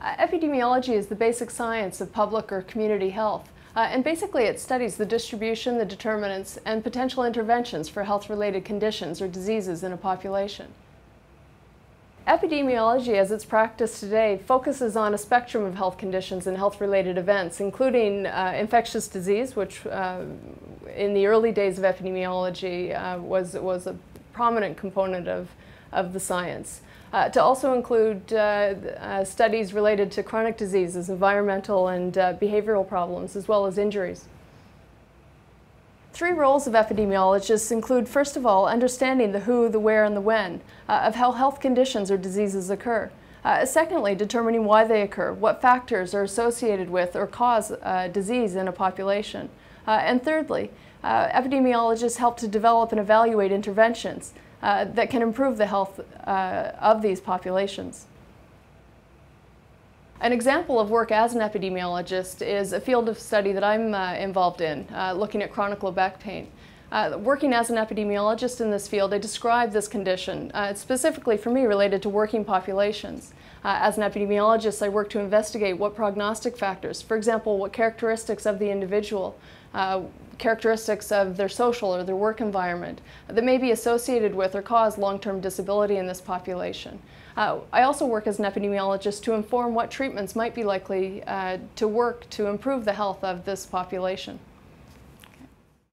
Uh, epidemiology is the basic science of public or community health. Uh, and basically it studies the distribution, the determinants, and potential interventions for health-related conditions or diseases in a population. Epidemiology, as it's practiced today, focuses on a spectrum of health conditions and health-related events, including uh, infectious disease, which uh, in the early days of epidemiology uh, was, was a prominent component of, of the science uh, to also include uh, uh, studies related to chronic diseases, environmental and uh, behavioral problems, as well as injuries. Three roles of epidemiologists include, first of all, understanding the who, the where, and the when uh, of how health conditions or diseases occur. Uh, secondly, determining why they occur, what factors are associated with or cause disease in a population. And thirdly, epidemiologists help to develop and evaluate interventions uh, that can improve the health uh, of these populations. An example of work as an epidemiologist is a field of study that I'm uh, involved in, uh, looking at chronic low back pain. Uh, working as an epidemiologist in this field, I describe this condition, uh, specifically for me related to working populations. Uh, as an epidemiologist, I work to investigate what prognostic factors, for example, what characteristics of the individual, uh, characteristics of their social or their work environment that may be associated with or cause long-term disability in this population. Uh, I also work as an epidemiologist to inform what treatments might be likely uh, to work to improve the health of this population.